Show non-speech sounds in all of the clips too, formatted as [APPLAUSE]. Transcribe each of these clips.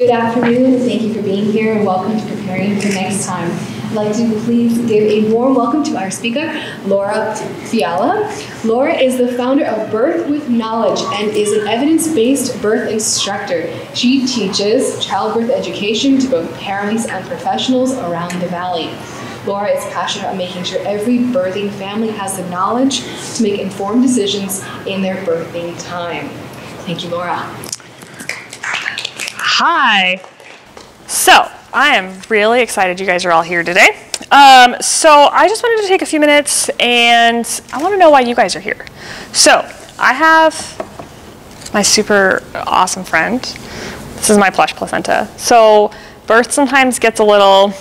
Good afternoon, and thank you for being here and welcome to Preparing for Next Time. I'd like to please give a warm welcome to our speaker, Lora Fiala. Lora is the founder of Birth with Knowledge and is an evidence-based birth instructor. She teaches childbirth education to both parents and professionals around the valley. Lora is passionate about making sure every birthing family has the knowledge to make informed decisions in their birthing time. Thank you, Lora. Hi. So, I am really excited you guys are all here today. Um, so, I just wanted to take a few minutes and I want to know why you guys are here. So, I have my super awesome friend. This is my plush placenta. So, birth sometimes gets a little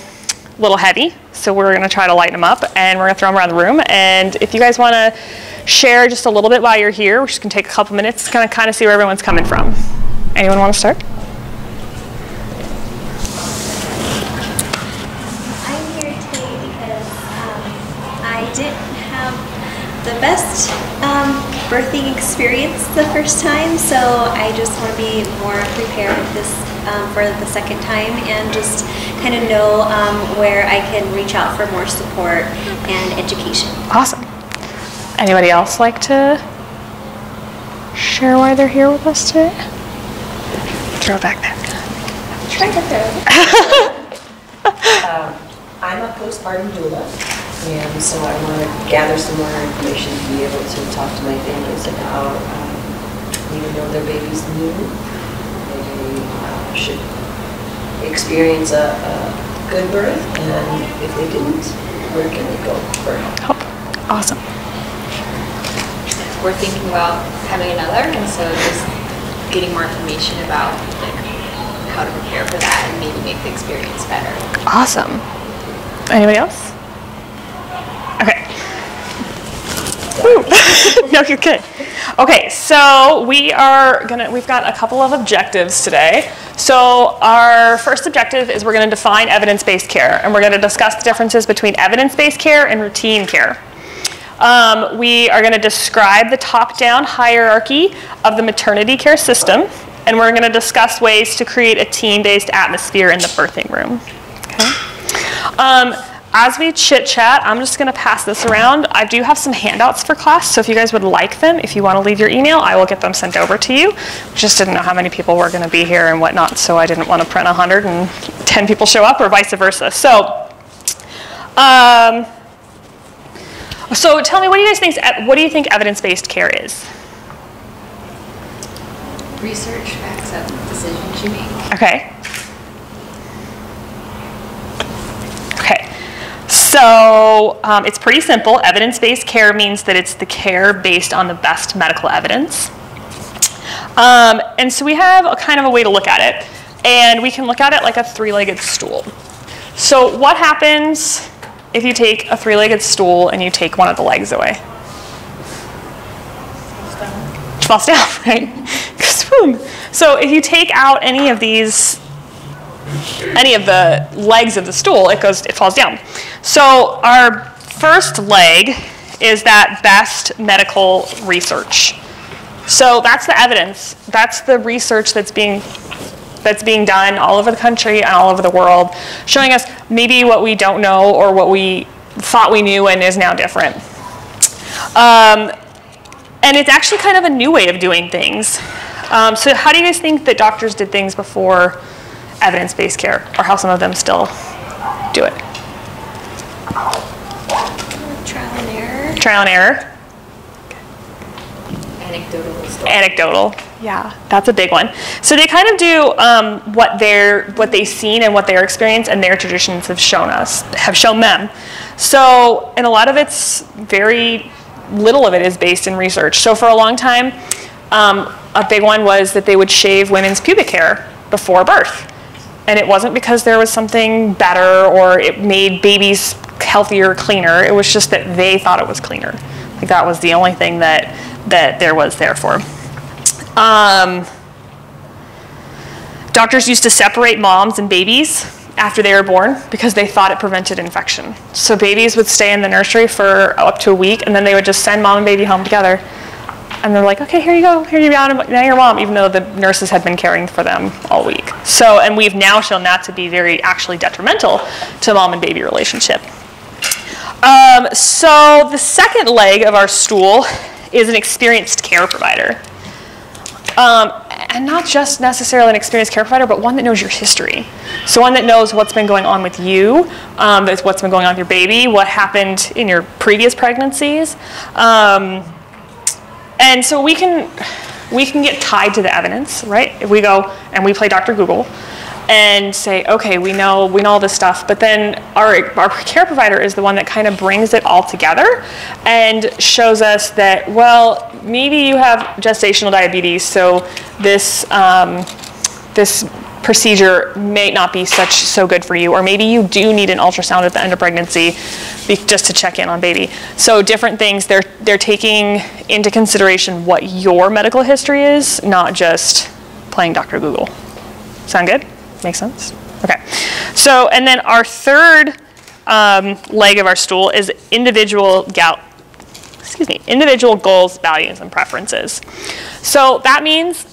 little heavy, so we're going to try to lighten them up and we're going to throw them around the room. And if you guys want to share just a little bit while you're here, we're just going to take a couple minutes to kind of kind of see where everyone's coming from. Anyone want to start? didn't have the best um, birthing experience the first time, so I just want to be more prepared this um, for the second time and just kind of know um, where I can reach out for more support and education. Awesome. Anybody else like to share why they're here with us today? Throw it back there. Try to throw [LAUGHS] um, I'm a postpartum doula. And so I want to gather some more information to be able to talk to my families about, um, even though their baby's new, they uh, should experience a, a good birth, and if they didn't, where can they go for help? Awesome. We're thinking about having another, and so just getting more information about like how to prepare for that and maybe make the experience better. Awesome. Anybody else? No, you're good. Okay, so we are gonna, we've got a couple of objectives today. So our first objective is we're gonna define evidence-based care, and we're gonna discuss the differences between evidence-based care and routine care. Um, we are gonna describe the top-down hierarchy of the maternity care system, and we're gonna discuss ways to create a team-based atmosphere in the birthing room. Okay. Um, as we chit chat, I'm just going to pass this around. I do have some handouts for class, so if you guys would like them, if you want to leave your email, I will get them sent over to you. Just didn't know how many people were going to be here and whatnot, so I didn't want to print 100 and 10 people show up or vice versa. So, um, so tell me, what do you guys think? What do you think evidence-based care is? Research backs up decisions you make. Okay. So um, it's pretty simple. Evidence-based care means that it's the care based on the best medical evidence. Um, and so we have a kind of a way to look at it. And we can look at it like a three-legged stool. So what happens if you take a three-legged stool and you take one of the legs away? Falls down, [LAUGHS] [LAUGHS] right? [LAUGHS] so if you take out any of these any of the legs of the stool, it goes, it falls down. So our first leg is that best medical research. So that's the evidence. That's the research that's being that's being done all over the country and all over the world, showing us maybe what we don't know or what we thought we knew and is now different. Um, and it's actually kind of a new way of doing things. Um, so how do you guys think that doctors did things before evidence-based care, or how some of them still do it. Trial and error. Trial and error. Anecdotal. Anecdotal. Yeah, that's a big one. So they kind of do um, what they're what they've seen and what their experience and their traditions have shown us, have shown them. So, and a lot of it's very little of it is based in research. So for a long time, um, a big one was that they would shave women's pubic hair before birth. And it wasn't because there was something better or it made babies healthier, cleaner. It was just that they thought it was cleaner. Like that was the only thing that, that there was there for. Um, doctors used to separate moms and babies after they were born because they thought it prevented infection. So babies would stay in the nursery for up to a week and then they would just send mom and baby home together and they're like, okay, here you go, here you go, now your mom, even though the nurses had been caring for them all week. So, and we've now shown that to be very actually detrimental to mom and baby relationship. Um, so the second leg of our stool is an experienced care provider. Um, and not just necessarily an experienced care provider, but one that knows your history. So one that knows what's been going on with you, um, what's been going on with your baby, what happened in your previous pregnancies. Um, and so we can, we can get tied to the evidence, right? If we go and we play Dr. Google, and say, okay, we know we know all this stuff, but then our, our care provider is the one that kind of brings it all together and shows us that, well, maybe you have gestational diabetes, so this um, this procedure may not be such so good for you, or maybe you do need an ultrasound at the end of pregnancy just to check in on baby. So different things they're they're taking into consideration what your medical history is, not just playing Dr. Google. Sound good? Make sense? Okay. So, and then our third um, leg of our stool is individual gal- excuse me, individual goals, values, and preferences. So that means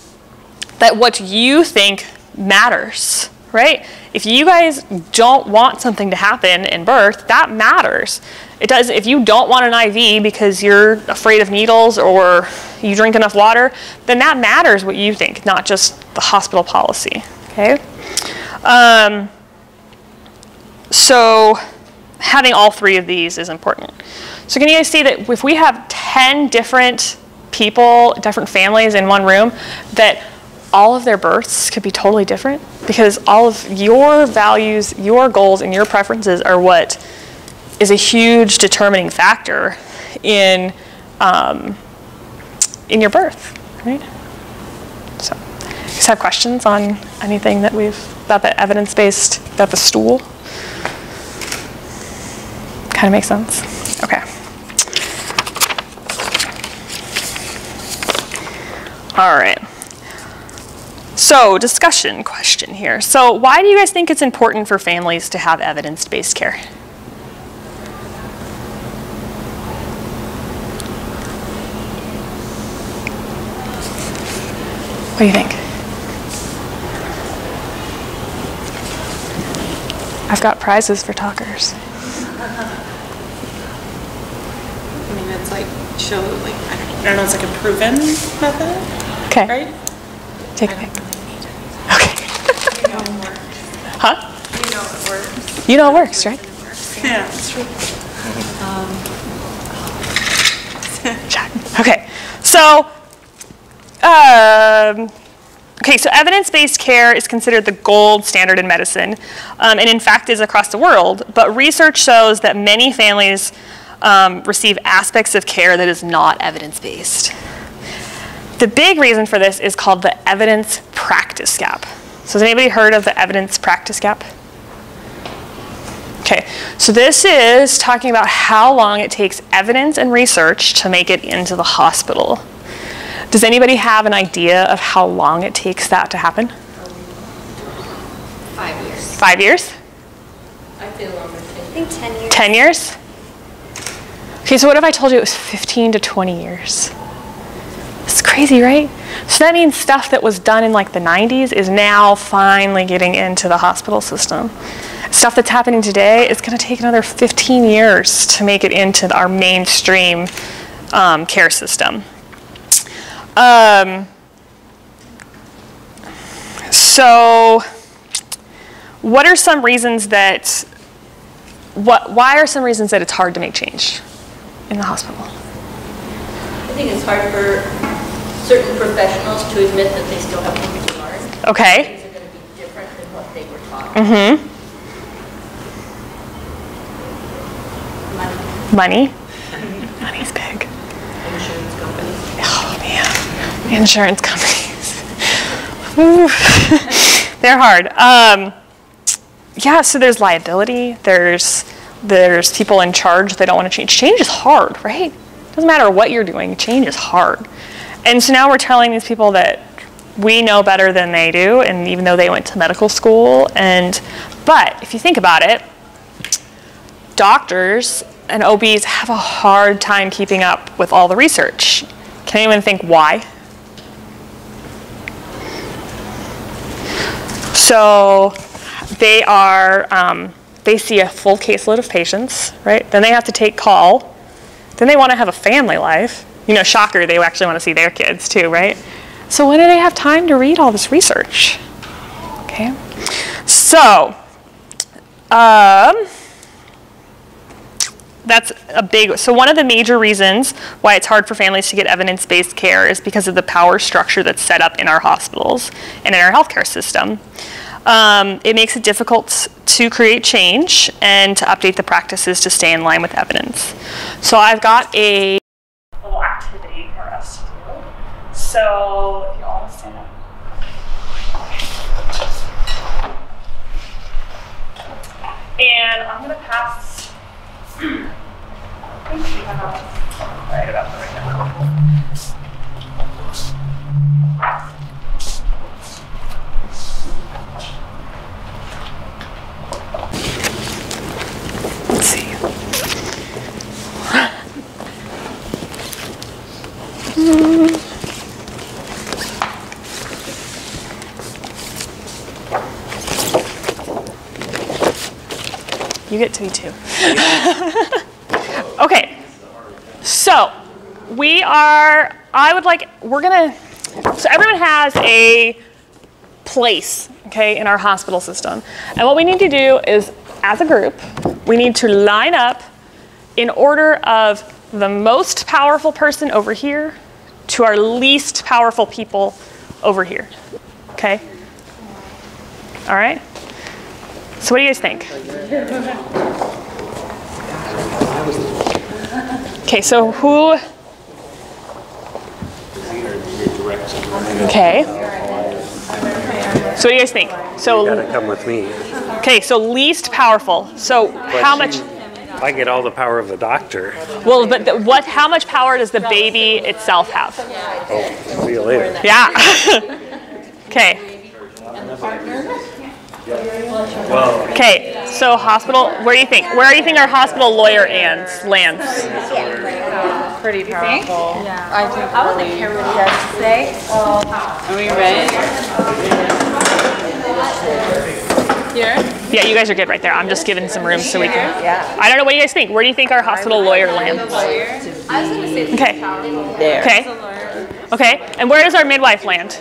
that what you think matters, right? If you guys don't want something to happen in birth, that matters. It does. If you don't want an IV because you're afraid of needles or you drink enough water, then that matters what you think, not just the hospital policy. Okay. Um, so having all three of these is important. So can you guys see that if we have 10 different people, different families in one room, that all of their births could be totally different because all of your values, your goals, and your preferences are what is a huge determining factor in um, in your birth, right? So, you guys have questions on anything that we've about the evidence-based, about the stool? Kind of makes sense. Okay. All right. So, discussion question here. So, why do you guys think it's important for families to have evidence based care? What do you think? I've got prizes for talkers. I mean, it's like, show, like, I don't know, it's like a proven method, Okay. right? Take a pick. Okay. huh? You know it works. You know it works, right? Yeah. Okay. So, um, okay, so evidence-based care is considered the gold standard in medicine, um, and in fact is across the world. But research shows that many families um, receive aspects of care that is not evidence-based. The big reason for this is called the evidence practice gap. So has anybody heard of the evidence practice gap? Okay, so this is talking about how long it takes evidence and research to make it into the hospital. Does anybody have an idea of how long it takes that to happen? Five years. Five years? I feel longer I think 10 years. 10 years? Okay, so what if I told you it was 15 to 20 years? It's crazy, right? So that means stuff that was done in like the 90s is now finally getting into the hospital system. Stuff that's happening today is going to take another 15 years to make it into our mainstream um, care system. Um, so, what are some reasons that, what, why are some reasons that it's hard to make change in the hospital? I think it's hard for certain professionals to admit that they still have room to learn. Okay. Things are going to be different than what they were taught. Mm-hmm. Money. Money. Money's big. Insurance companies. Oh man, insurance companies. [LAUGHS] They're hard. Um, yeah, so there's liability. There's there's people in charge. They don't want to change. Change is hard, right? Doesn't matter what you're doing. Change is hard. And so now we're telling these people that we know better than they do, and even though they went to medical school, and but if you think about it, doctors and OBs have a hard time keeping up with all the research. Can anyone think why? So they are, um, they see a full caseload of patients, right? Then they have to take call. Then they want to have a family life. You know, shocker, they actually want to see their kids too, right? So when do they have time to read all this research? Okay. So, um, that's a big so one of the major reasons why it's hard for families to get evidence-based care is because of the power structure that's set up in our hospitals and in our healthcare system. Um, it makes it difficult to create change and to update the practices to stay in line with evidence. So i've got a little activity for us to do. So if you all stand up. And i'm going to pass I think we have You get to be two. [LAUGHS] Okay, so we are, I would like, we're gonna, so everyone has a place, okay, in our hospital system. And what we need to do is, as a group, we need to line up in order of the most powerful person over here to our least powerful people over here, okay? All right? So what do you guys think? [LAUGHS] Okay, so who? Okay. So what do you guys think? So Gotta come with me. okay, so least powerful. So how much? I get all the power of the doctor. Well, but the, what? How much power does the baby itself have? Oh, see you later. Yeah. [LAUGHS] okay. Well, Okay. So hospital. Where do you think? Where do you think our hospital lawyer lands? Lands. Pretty powerful. Yeah. I think I wasn't here what you guys to say. Are we ready? Here? Yeah, you guys are good right there. I'm just giving some room so we can. Yeah. I don't know what you guys think. Where do you think our hospital lawyer lands? I was gonna say Okay. there. Okay. Okay. And where does our midwife land?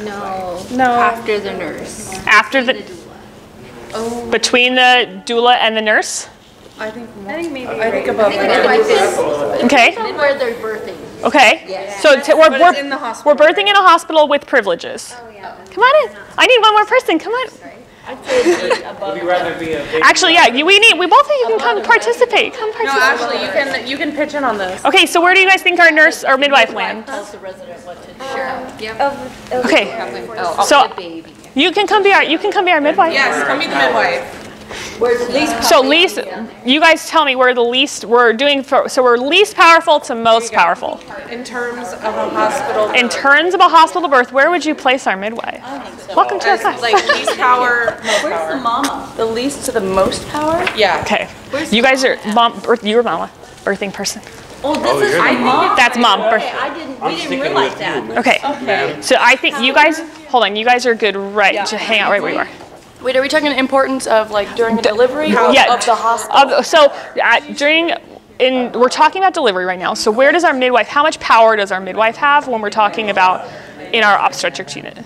No. No. After the nurse. After the. oh. Between the doula and the nurse. I think I think maybe. I think above. Midwife is Okay. where they're birthing. Okay. Yes. So t- we're, we're, in the hospital. we're birthing in a hospital with privileges. Oh, Come on in. I need one more person. Come on. Would you rather be a big Actually, yeah. You, we need. We both of you can come participate. Come No, participate. actually, you can you can pitch in on this. Okay. So where do you guys think our nurse or midwife lands? Tells the resident what to do. Sure. Um, of, of Okay. Oh, oh, So- the baby. You can come be our. You can come be our midwife. Yes, come be the midwife. So least, you guys tell me we're the least. We're doing for, so we're least powerful to most powerful. In terms of a hospital. In terms of a hospital birth, where would you place our midwife? Welcome to our class. like least power, [LAUGHS] most Where's power. the mama? The least to the most power? Yeah. Okay. You guys are mom. Birth, you're mama, birthing person. Oh, this is you're mom. That's mom. Birth. Okay, I didn't, we didn't realize that. you, Okay. ma'am. So I think you guys. Hold on. You guys are good. Right. Just hang out right where you are. Wait, are we talking importance of like during a delivery yeah. of the hospital? Of- so uh, during. In, we're talking about delivery right now. So where does our midwife? How much power does our midwife have when we're talking about in our obstetrics unit?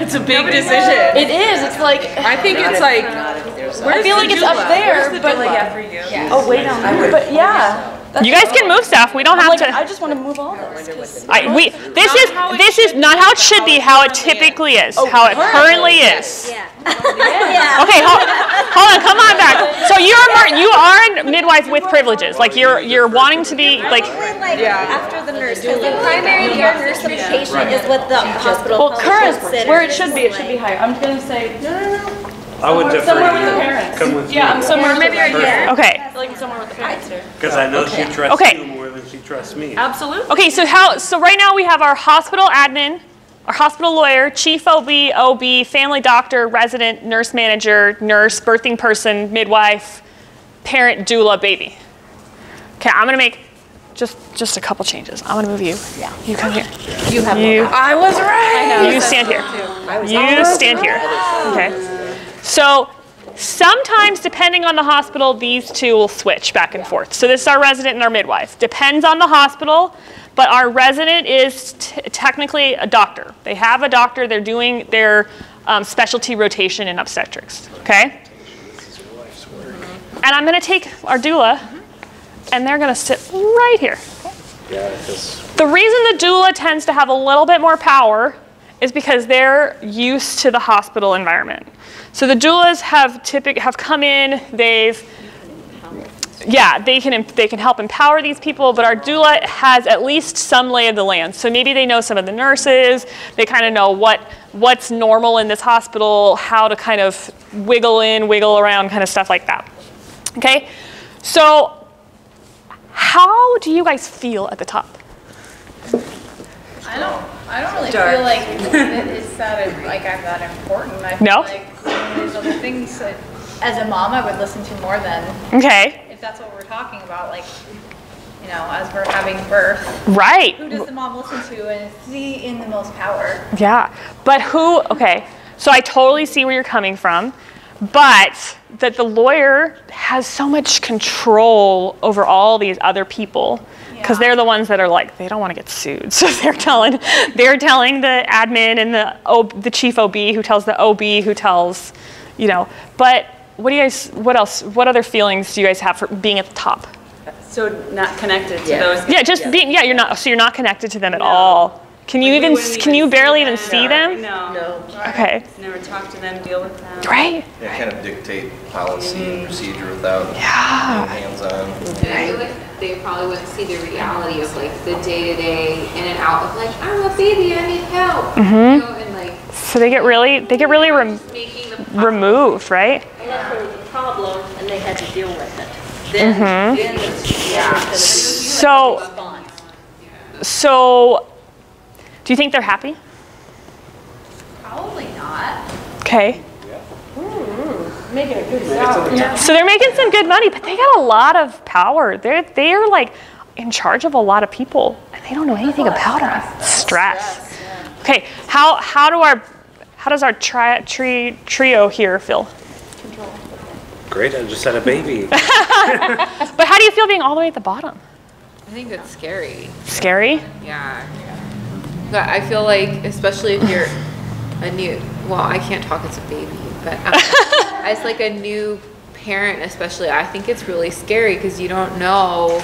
It's a big decision. It is. It's like I think it's like. I feel like it's up there, but yeah oh way down there. But yeah, that's You guys can move stuff. We don't I'm have like to. I just want to move all this. 'cause- I, we, this is this is not how it should be. How it typically is. Oh, how it currently is. yeah. Okay, hold, hold on. Come on back. So you're mar- you are a midwife with privileges. Like you're you're wanting to be like. Probably like after the nurse, the primary care nurse of the patient is what the hospital. Well, policy current where it should be. It should be higher. I'm gonna say no, no, no. I would defer Somewhere to with the you. parents. Come with Yeah, I'm me. somewhere. Maybe right here. Okay. Like somewhere with the parents. Because I know she trusts Okay. you more than she trusts me. Absolutely. Okay. So how? So right now we have our hospital admin, our hospital lawyer, chief OB, OB, family doctor, resident, nurse manager, nurse, birthing person, midwife, parent, doula, baby. Okay, I'm gonna make just just a couple changes. I'm gonna move you. Yeah. You come here. You have You, I was right. you stand here. You stand here. Okay. So sometimes, depending on the hospital, these two will switch back and forth. So this is our resident and our midwife. Depends on the hospital, but our resident is t- technically a doctor. They have a doctor. They're doing their um, specialty rotation in obstetrics. Okay. And I'm going to take our doula, and they're going to sit right here. The reason the doula tends to have a little bit more power is because they're used to the hospital environment. So the doulas have typic have come in, they've yeah, they can they can help empower these people, but our doula has at least some lay of the land. So maybe they know some of the nurses, they kind of know what what's normal in this hospital, how to kind of wiggle in, wiggle around, kind of stuff like that. Okay? So how do you guys feel at the top? I don't, I don't really feel like it's that, like I'm that important. I feel No? like there's other things that, as a mom, I would listen to more than, Okay. if that's what we're talking about, like, you know, as we're having birth. Right. Who does the mom listen to and see in the most power? Yeah, but who, okay, so I totally see where you're coming from, but that the lawyer has so much control over all these other people because they're the ones that are like they don't want to get sued. [LAUGHS] So they're telling they're telling the admin and the o, the chief ob who tells the ob who tells you know. But what do you guys what else what other feelings do you guys have for being at the top? So not connected to Yeah. those. yeah just being yeah you're not so you're not connected to them at all can you We even wouldn't can you see barely even them. see them No. No. okay Never talk to them, deal with them. right Yeah, kind of dictate policy and procedure without Yeah. hands-on. And I feel like they probably wouldn't see the reality of like the day to day in and out of like, I'm a baby, I need help. Mm-hmm. You know, and like So they get really, they get really rem- the removed, right? Unless there was a problem and they had to deal with it. Then, Mm-hmm. then yeah. it's So, so, do you think they're happy? Probably not. Okay. Yeah. So they're making some good money, but they got a lot of power. They're they're like in charge of a lot of people, and they don't know anything about them. Stress. Okay. How how do our how does our tri- tri- trio here feel? Great, I just had a baby. [LAUGHS] [LAUGHS] But how do you feel being all the way at the bottom? I think it's scary. Scary. Yeah. But I feel like, especially if you're a new, well, I can't talk as a baby, but um, [LAUGHS] as like a new parent, especially, I think it's really scary because you don't know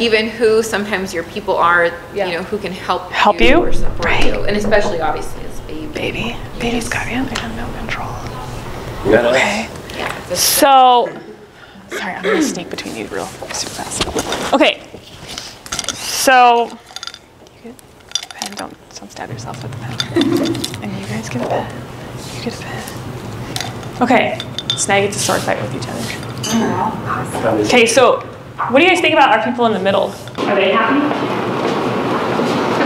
even who sometimes your people are, you know, who can help Help you? or support Right. you, and especially obviously as a baby. Baby, baby's got you. They have no control. Yeah. Okay. Yeah. So, sorry, I'm gonna sneak between you real super fast. Okay. So, you get pen. Don't don't stab yourself with the pen. And you guys get a pen. You get a pen. Okay. So now you get to sword fight with each other. Okay. So, what do you guys think about our people in the middle? Are they happy?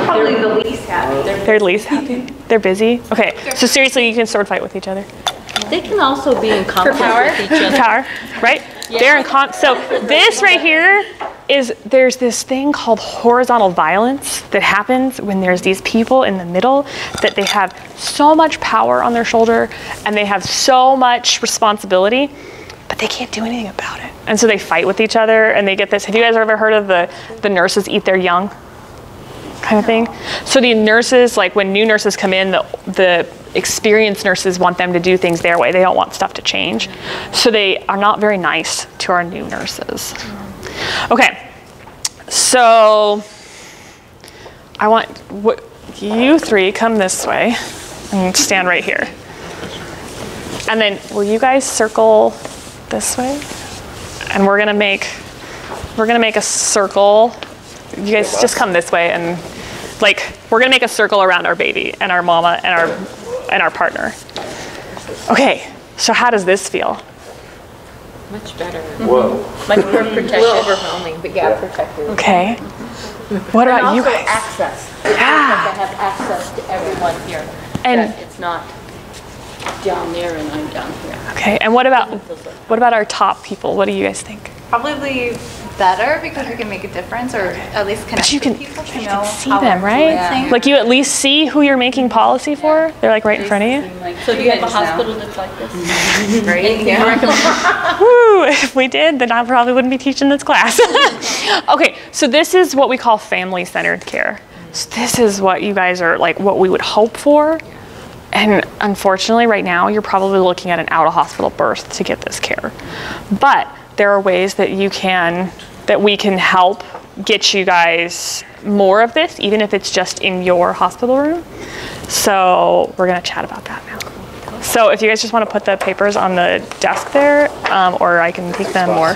Probably the least happy. They're- They're least happy. They're busy. Okay. So seriously, you can sword fight with each other. They can also be in conflict with each other. power, right? They're in con- so this right here is there's this thing called horizontal violence that happens when there's these people in the middle that they have so much power on their shoulder and they have so much responsibility but they can't do anything about it. And so they fight with each other and they get this have you guys ever heard of the the nurses eat their young kind of thing. So the nurses, like when new nurses come in, the, the experienced nurses want them to do things their way. They don't want stuff to change. So they are not very nice to our new nurses. Okay, so I want what, you three come this way and stand right here. And then will you guys circle this way? And we're gonna make we're gonna make a circle. You guys just come this way and like we're gonna make a circle around our baby and our mama and our and our partner. Okay, so how does this feel? Much better. Whoa. Like we're protected. little overwhelming, but yeah, protected. Okay. What And about you guys? access. They Yeah. have to have access to everyone here. And- It's not, down there and I'm down here. Okay, and what about what about our top people? What do you guys think? Probably better because we can make a difference or at least connect you can- people to know See how them, we're right? influencing. Like you at least see who you're making policy for. They're like right in front of you. So do you have a hospital that's like this? [LAUGHS] Right? Anything you recommend? [LAUGHS] Woo! If we did, then I probably wouldn't be teaching this class. [LAUGHS] okay, so this is what we call family-centered care. So this is what you guys are like, what we would hope for. And unfortunately, right now, you're probably looking at an out-of-hospital birth to get this care. But there are ways that you can, that we can help get you guys more of this, even if it's just in your hospital room. So we're gonna chat about that now. So if you guys just want to put the papers on the desk there, um, or I can take them more.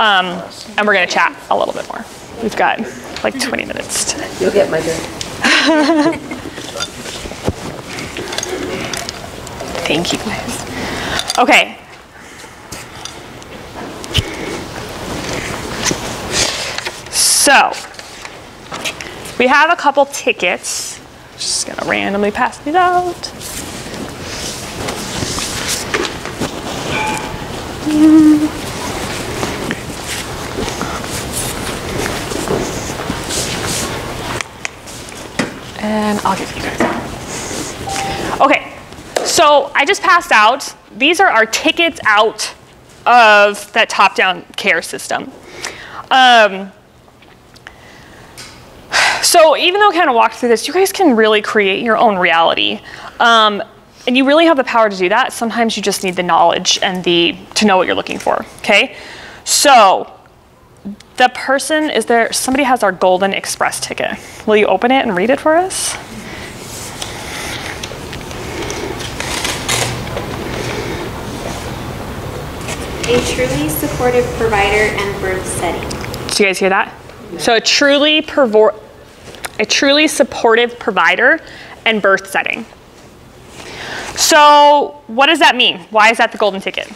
Um, and we're going to chat a little bit more. We've got like 20 minutes. [LAUGHS] You'll get my drink. Thank you guys. Okay. So we have a couple tickets. Just gonna randomly pass these out. And I'll give you guys. Okay, so I just passed out. These are our tickets out of that top-down care system. Um, so even though I kind of walked through this, you guys can really create your own reality. Um, and you really have the power to do that. Sometimes you just need the knowledge and the to know what you're looking for. Okay? So the person is there somebody has our golden express ticket. Will you open it and read it for us? A truly supportive provider and birth setting. Do you guys hear that? So a truly pervor- a truly supportive provider and birth setting. So what does that mean? Why is that the golden ticket?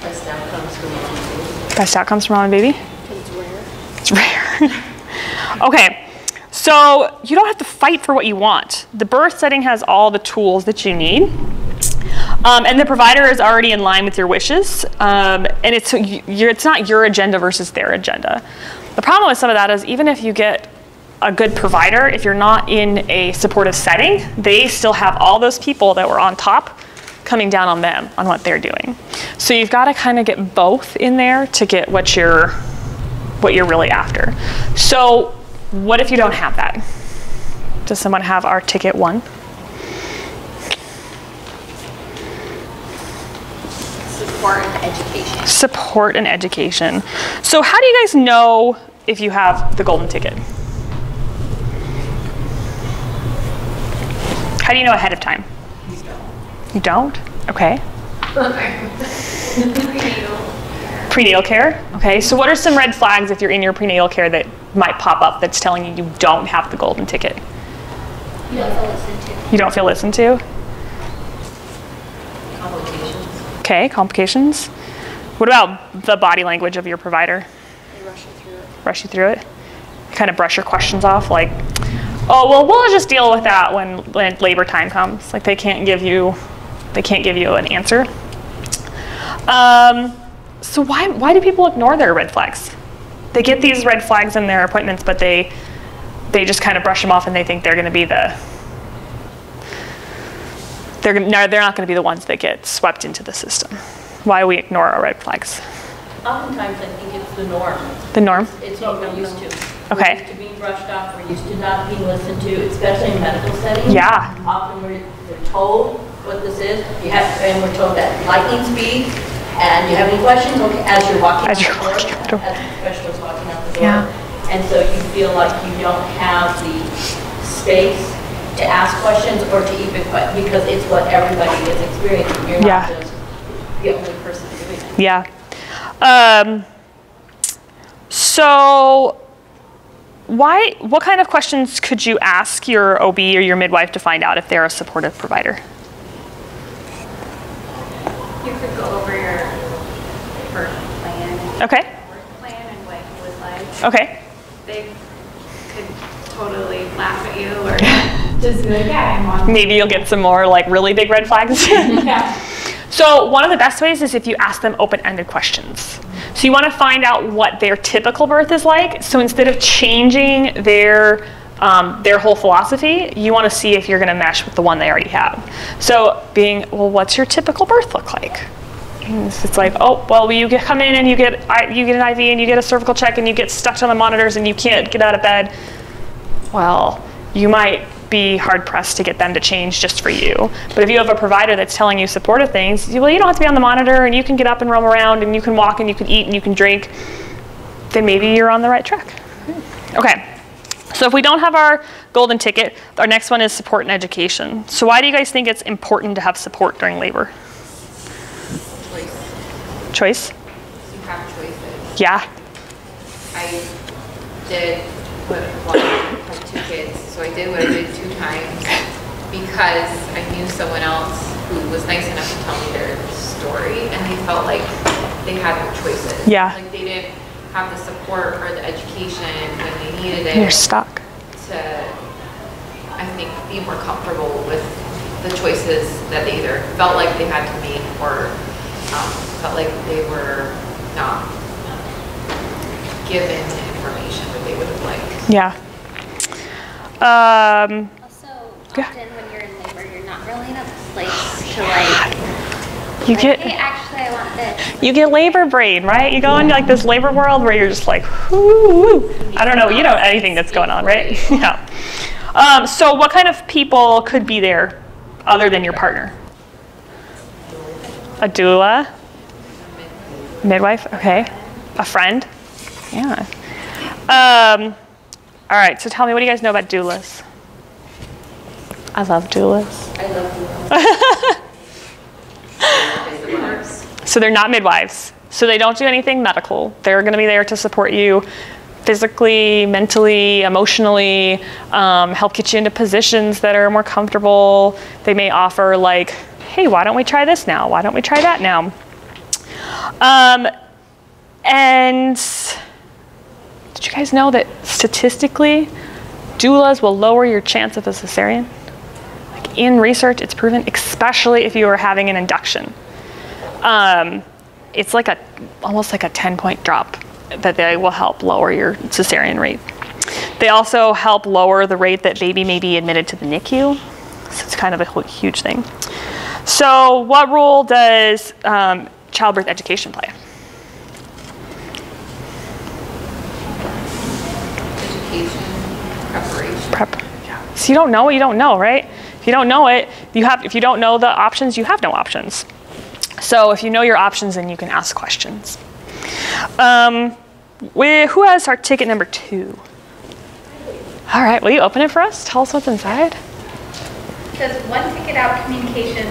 Best outcomes for mom. Best outcomes for mom and baby? It's rare. It's rare. [LAUGHS] okay, so you don't have to fight for what you want. The birth setting has all the tools that you need. Um, and the provider is already in line with your wishes, um, and it's you're, it's not your agenda versus their agenda. The problem with some of that is even if you get a good provider, if you're not in a supportive setting, they still have all those people that were on top coming down on them on what they're doing. So you've got to kind of get both in there to get what you're what you're really after. So what if you don't have that? Does someone have our ticket one? Support and education. Support and education. So how do you guys know if you have the golden ticket? How do you know ahead of time? You don't? You don't? Okay. [LAUGHS] Prenatal care. Okay. So what are some red flags if you're in your prenatal care that might pop up that's telling you you don't have the golden ticket? You don't feel listened to. You don't feel listened to? Okay, complications. What about the body language of your provider? They rush you through it. Rush you through it? Kind of brush your questions off, like, oh, well, we'll just deal with that when, when labor time comes. Like, they can't give you, they can't give you an answer. Um, so why, why do people ignore their red flags? They get these red flags in their appointments, but they, they just kind of brush them off and they think they're going to be the, they're, no, they're not going to be the ones that get swept into the system. Why we ignore our red flags? Oftentimes, I think it's the norm. The norm? It's what we're used to. Okay. We're used to being brushed off, we're used to not being listened to, especially in medical settings. Yeah. Often we're, we're told what this is, you have, and we're told that lightning speed, and you have any questions, okay, as you're walking out As the you're door. walking out the door. As the specialist walking out the door. Yeah. And so you feel like you don't have the space to ask questions or to even, que- because it's what everybody is experiencing. You're Yeah. not just the only person doing it. Yeah. Um, so, why? What kind of questions could you ask your OB or your midwife to find out if they're a supportive provider? You could go over your birth plan. Okay. Work plan and what you would like. Okay. They could totally laugh at you or Just be like, yeah, Maybe you'll get some more like really big red flags. [LAUGHS] Yeah. So one of the best ways is if you ask them open-ended questions. So you want to find out what their typical birth is like. So instead of changing their um, their whole philosophy, you want to see if you're going to mesh with the one they already have. So being, well, what's your typical birth look like? It's like, oh, well, you get, come in and you get you get an IV and you get a cervical check and you get stuck on the monitors and you can't get out of bed. Well, you might be hard pressed to get them to change just for you. But if you have a provider that's telling you supportive things, you- well, you don't have to be on the monitor and you can get up and roam around and you can walk and you can eat and you can drink, then maybe you're on the right track. Okay. So if we don't have our golden ticket, our next one is support and education. So why do you guys think it's important to have support during labor? Choice. Choice? You have choices. Yeah. I did well, I have two kids, so I did what I did two times because I knew someone else who was nice enough to tell me their story and they felt like they had no choices. Yeah. Like they didn't have the support or the education when they needed it. You're stuck. To, I think, be more comfortable with the choices that they either felt like they had to make or um, felt like they were not given the information that they would have liked. Yeah. Um, Also, Yeah. often when you're in labor, you're not really in a place to like, you like, get hey, actually, I want this. you get labor brain, right? You go into like this labor world where you're just like, whoo, I don't know, you know anything that's going on, right? [LAUGHS] yeah. Um, so what kind of people could be there other than your partner? A doula? Midwife? Okay. A friend? Yeah. Um, all right, so tell me, what do you guys know about doulas? I love doulas. I love doulas. [LAUGHS] So they're not midwives. So they don't do anything medical. They're going to be there to support you physically, mentally, emotionally, um, help get you into positions that are more comfortable. They may offer, like, hey, why don't we try this now? Why don't we try that now? Um, and did you guys know that statistically, doulas will lower your chance of a cesarean? Like in research, it's proven, especially if you are having an induction um, it's like a almost like a 10 point drop that they will help lower your cesarean rate. They also help lower the rate that baby may be admitted to the NICU. So it's kind of a huge thing. So, what role does um, childbirth education play? education, preparation. Prep. Yeah. So you don't know what you don't know, right? If you don't know it, you have. If you don't know the options, you have no options. So if you know your options, then you can ask questions. Um, we, who has our ticket number two? All right, will you open it for us? Tell us what's inside. Does one ticket out communication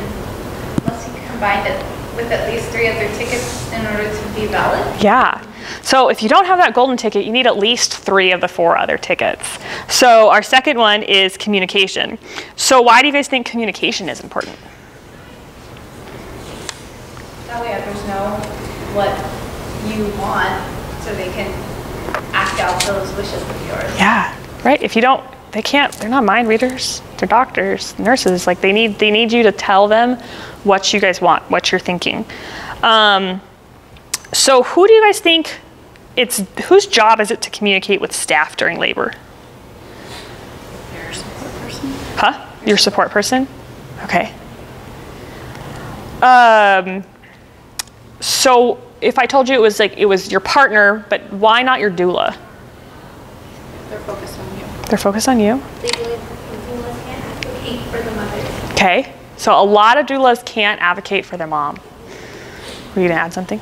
must be combined it with at least three other tickets in order to be valid? Yeah. So if you don't have that golden ticket, you need at least three of the four other tickets. So our second one is communication. So why do you guys think communication is important? That way others know what you want so they can act out those wishes of yours. Yeah. Right? If you don't they can't they're not mind readers. They're doctors, nurses. Like they need they need you to tell them what you guys want, what you're thinking. Um, so who do you guys think it's whose job is it to communicate with staff during labor? Your support person. Huh? Your support person? Okay. Um, so if I told you it was like it was your partner, but why not your doula? They're focused on you. They're focused on you. They believe doulas can't advocate for the mothers. Okay. So a lot of doulas can't advocate for their mom. Were you gonna add something?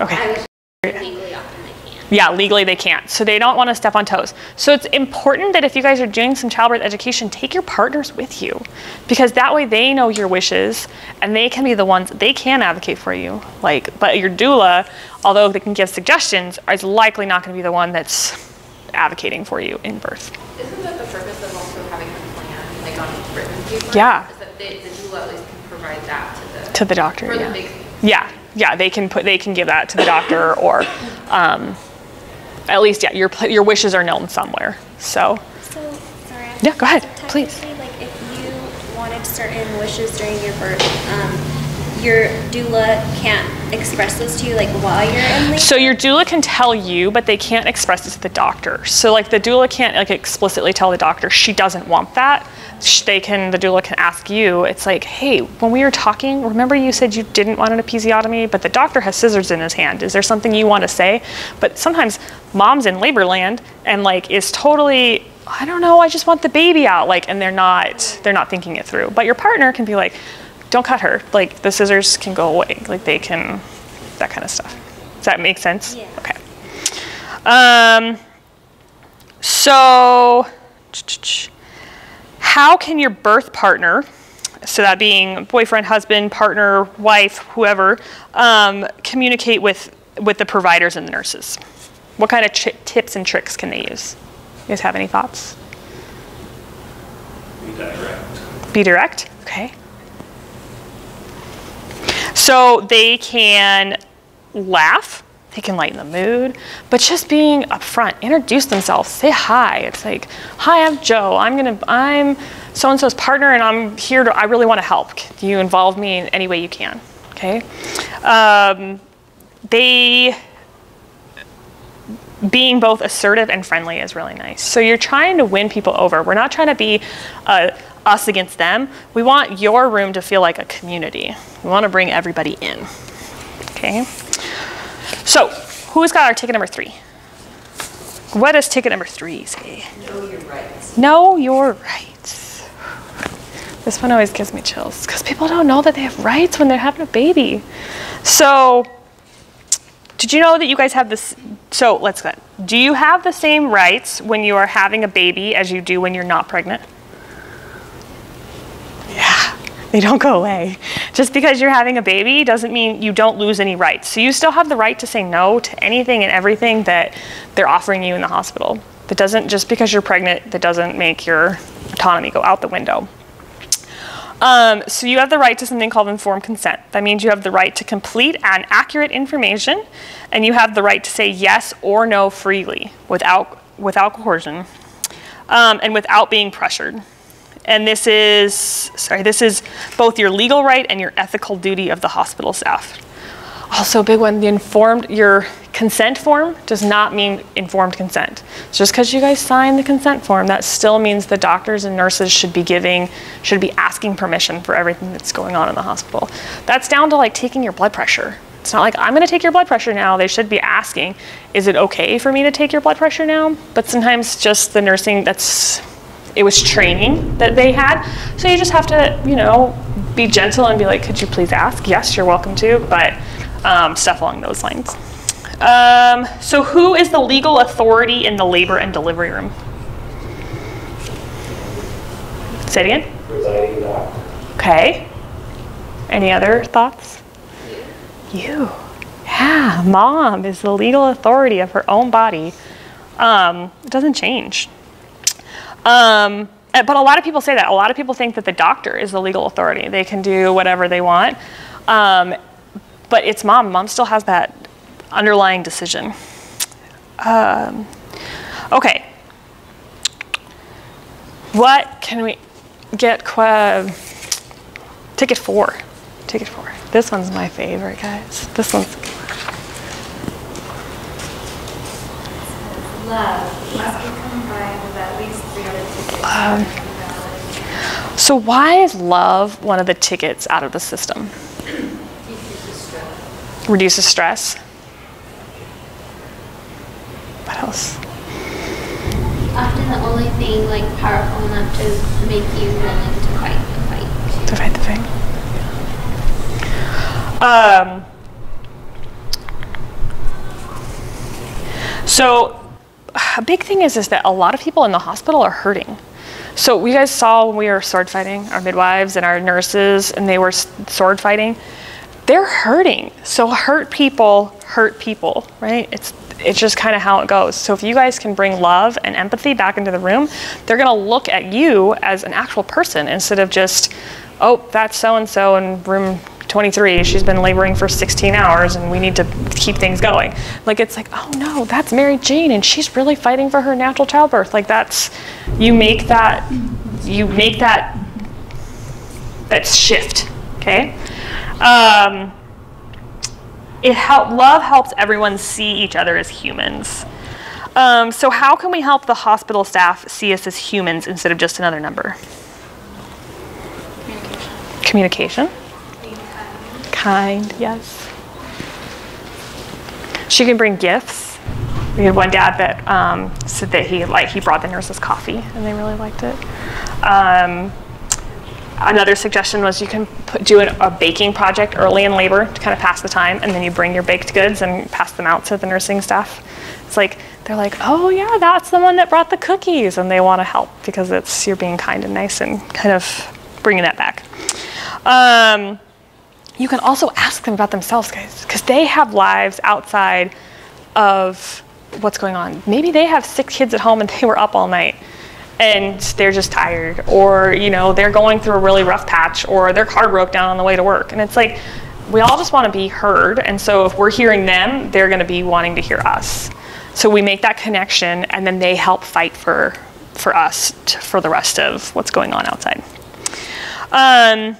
Okay. Legally often they can't. Yeah, legally they can't. So they don't want to step on toes. So it's important that if you guys are doing some childbirth education, take your partners with you because that way they know your wishes and they can be the ones they can advocate for you. Like, but your doula, although they can give suggestions, is likely not going to be the one that's advocating for you in birth. Isn't that the purpose of also having a plan, like on written paper? Yeah. Is that the doula at least can provide that to the. To the doctor, yeah. the. Yeah, yeah, they can put they can give that to the doctor or um, at least yeah, your your wishes are known somewhere. So So, sorry. Yeah, go ahead, please. Like, wanted certain wishes during your birth, um, your doula can't express those to you like while you're in labor? So your doula can tell you, but they can't express it to the doctor. So like the doula can't like explicitly tell the doctor she doesn't want that. They can the doula can ask you. It's like, hey, when we were talking, remember you said you didn't want an episiotomy, but the doctor has scissors in his hand. Is there something you want to say? But sometimes mom's in labor land and like is totally. I don't know. I just want the baby out. Like, and they're not. They're not thinking it through. But your partner can be like, don't cut her. Like the scissors can go away. Like they can, that kind of stuff. Does that make sense? Yeah. Okay. Um, so, how can your birth partner, so that being boyfriend, husband, partner, wife, whoever, um, communicate with with the providers and the nurses? What kind of chi tips and tricks can they use? You guys have any thoughts? Be direct. Be direct. Okay. So they can laugh, they can lighten the mood, but just being upfront, introduce themselves, say hi. It's like, hi, I'm Joe. I'm gonna, I'm so and so's partner, and I'm here to. I really want to help. Can you involve me in any way you can? Okay. Um, they being both assertive and friendly is really nice. So you're trying to win people over. We're not trying to be uh, us against them. We want your room to feel like a community. We want to bring everybody in. Okay. So who's got our ticket number three? What does ticket number three say? Know your rights. Know your rights. This one always gives me chills because people don't know that they have rights when they're having a baby. So, did you know that you guys have this? So, let's go. Do you have the same rights when you are having a baby as you do when you're not pregnant? They don't go away. Just because you're having a baby doesn't mean you don't lose any rights. So, you still have the right to say no to anything and everything that they're offering you in the hospital. That doesn't, just because you're pregnant, that doesn't make your autonomy go out the window. Um, so you have the right to something called informed consent. That means you have the right to complete and accurate information, and you have the right to say yes or no freely without without coercion, um, and without being pressured. And this is sorry, this is both your legal right and your ethical duty of the hospital staff. Also, big one: the informed your consent form does not mean informed consent. Just because you guys sign the consent form, that still means the doctors and nurses should be giving, should be asking permission for everything that's going on in the hospital. That's down to like taking your blood pressure. It's not like I'm going to take your blood pressure now. They should be asking, is it okay for me to take your blood pressure now? But sometimes just the nursing that's it was training that they had. So you just have to, you know, be gentle and be like, could you please ask? Yes, you're welcome to, but um, stuff along those lines. Um, so who is the legal authority in the labor and delivery room? Say it again. Presiding doctor. Okay. Any other thoughts? You. Yeah, mom is the legal authority of her own body. Um, it doesn't change. Um, eh, but a lot of people say that. A lot of people think that the doctor is the legal authority. They can do whatever they want. Um, but it's mom. Mom still has that underlying decision. Um, okay. What can we get? Qu- ticket four. Ticket four. This one's my favorite, guys. This one's. Love must Um, so why is love one of the tickets out of the system? Reduces stress. What else? Often the only thing like powerful enough to make you willing to fight the fight. To fight the thing. Um, so a [SIGHS] big thing is is that a lot of people in the hospital are hurting. So we guys saw when we were sword fighting, our midwives and our nurses, and they were sword fighting. They're hurting. So hurt people hurt people, right? It's it's just kind of how it goes. So if you guys can bring love and empathy back into the room, they're gonna look at you as an actual person instead of just, oh, that's so and so in room 23. She's been laboring for 16 hours and we need to keep things going. Like it's like, oh no, that's Mary Jane and she's really fighting for her natural childbirth. Like that's, you make that, you make that that shift. Okay. Um, it help, love helps everyone see each other as humans. Um, so how can we help the hospital staff see us as humans instead of just another number? Communication. Kind, yes. She can bring gifts. We had one dad that um, said that he like he brought the nurses coffee and they really liked it. Um, another suggestion was you can put, do an, a baking project early in labor to kind of pass the time, and then you bring your baked goods and pass them out to the nursing staff. It's like they're like, oh yeah, that's the one that brought the cookies, and they want to help because it's you're being kind and nice and kind of bringing that back. Um, you can also ask them about themselves, guys, because they have lives outside of what's going on. Maybe they have six kids at home and they were up all night and they're just tired or you know they're going through a really rough patch or their car broke down on the way to work. And it's like we all just want to be heard. And so if we're hearing them they're going to be wanting to hear us. So we make that connection and then they help fight for for us for the rest of what's going on outside. Um,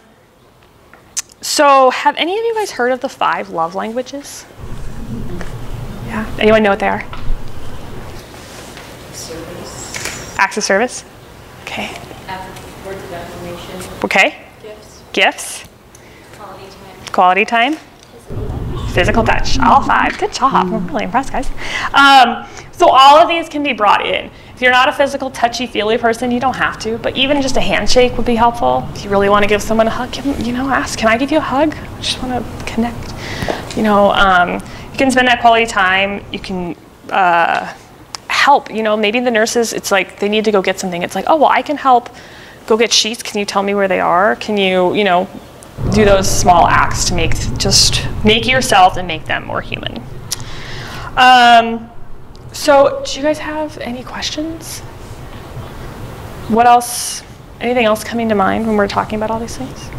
so have any of you guys heard of the five love languages? Yeah. Anyone know what they are? Service, acts of service? Okay. Words of affirmation, okay. Gifts, gifts. Quality time. quality time. Physical touch. All five. Good job. I'm really impressed guys. Um, so all of these can be brought in if you're not a physical touchy feely person you don't have to but even just a handshake would be helpful. If you really want to give someone a hug you know ask can i give you a hug? I just want to connect. You know um, you can spend that quality time you can uh, help you know maybe the nurses it's like they need to go get something. It's like oh well i can help go get sheets. Can you tell me where they are? Can you you know do those small acts to make just make yourself and make them more human? Um, so do you guys have any questions what else anything else coming to mind when we're talking about all these things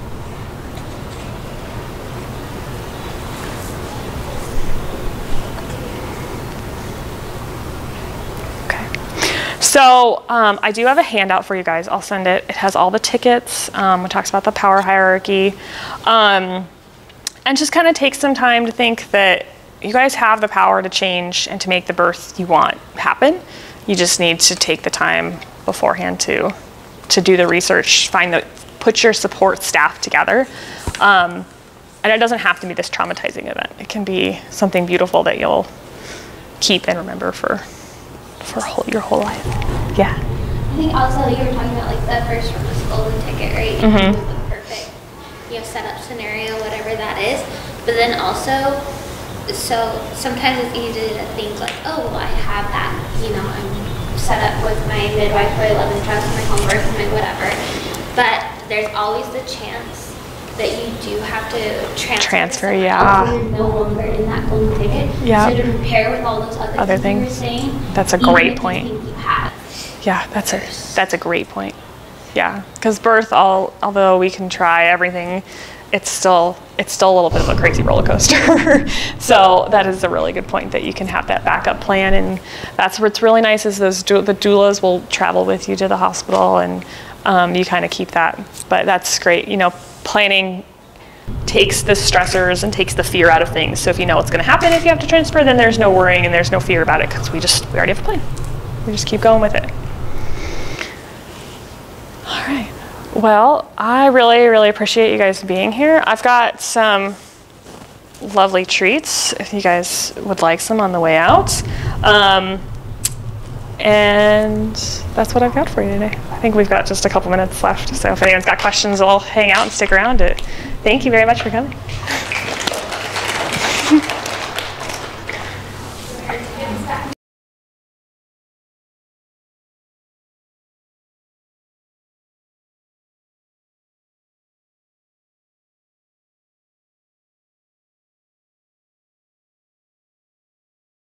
Okay. So um, I do have a handout for you guys. I'll send it. It has all the tickets. Um, it talks about the power hierarchy, um, and just kind of takes some time to think that you guys have the power to change and to make the birth you want happen. You just need to take the time beforehand to to do the research, find the put your support staff together. Um, and it doesn't have to be this traumatizing event. It can be something beautiful that you'll keep and remember for for whole, your whole life. Yeah. I think also you were talking about like the first from the golden ticket, right? Mhm. The perfect, you know, setup scenario, whatever that is. But then also, so sometimes it's easy to think like, oh, well, I have that, you know, I'm set up with my midwife for 11 trust, my home birth, my whatever. But there's always the chance that you do have to transfer. Transfer, yeah. You're no longer in that golden ticket. Yeah. So to prepare with all those other, Other things, you saying. That's a great you point. you have Yeah, that's a that's a great point. Yeah, because birth, all although we can try everything, it's still it's still a little bit of a crazy roller coaster. [LAUGHS] so that is a really good point that you can have that backup plan, and that's what's really nice is those dou- the doulas will travel with you to the hospital, and um, you kind of keep that. But that's great. You know, planning takes the stressors and takes the fear out of things. So if you know what's going to happen if you have to transfer, then there's no worrying and there's no fear about it because we just we already have a plan. We just keep going with it. All right. Well, I really, really appreciate you guys being here. I've got some lovely treats if you guys would like some on the way out. Um, and that's what I've got for you today. I think we've got just a couple minutes left. So if anyone's got questions, I'll hang out and stick around. It. Thank you very much for coming. [LAUGHS]